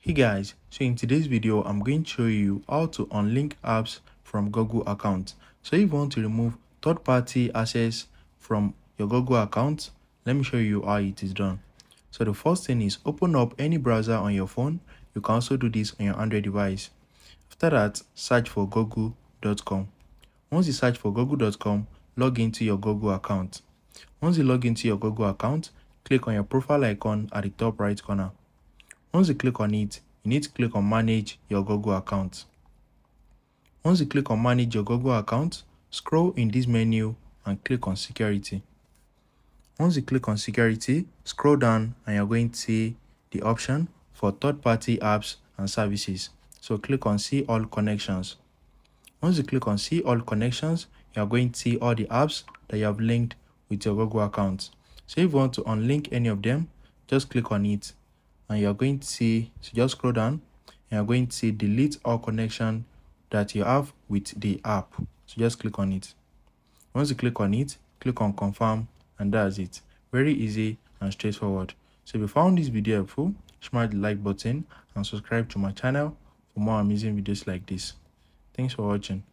Hey guys, so in today's video, I'm going to show you how to unlink apps from Google account. So if you want to remove third-party access from your Google account, let me show you how it is done. So the first thing is open up any browser on your phone. You can also do this on your Android device. After that, search for google.com. Once you search for google.com, log into your Google account. Once you log into your Google account, click on your profile icon at the top right corner. Once you click on it, you need to click on manage your Google account. Once you click on manage your Google account, scroll in this menu and click on security. Once you click on security, scroll down and you're going to see the option for third-party apps and services. So click on see all connections. Once you click on see all connections, you're going to see all the apps that you have linked with your Google account. So if you want to unlink any of them, just click on it and you're going to see so just scroll down you're going to see delete all connection that you have with the app. So just click on it. Once you click on it click on confirm and that's it. Very easy and straightforward. So if you found this video helpful smash the like button and subscribe to my channel for more amazing videos like this. Thanks for watching